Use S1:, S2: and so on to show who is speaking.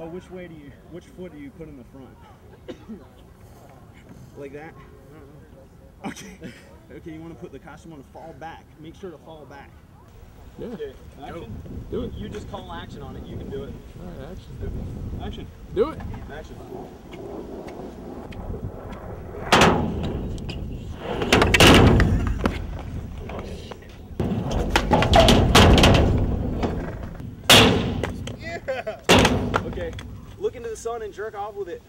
S1: Oh, which way do you, which foot do you put in the front? like that? Okay. Okay, you want to put the costume on to fall back. Make sure to fall back.
S2: Yeah.
S1: Okay, action.
S2: Do it.
S1: You just call action on it. You can do it.
S2: All right, action.
S1: Action.
S2: Do it.
S1: Action. Yeah. Okay. Look into the sun and jerk off with it.